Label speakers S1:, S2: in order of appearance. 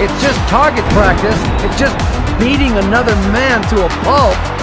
S1: It's just target practice. It's just beating another man to a pulp.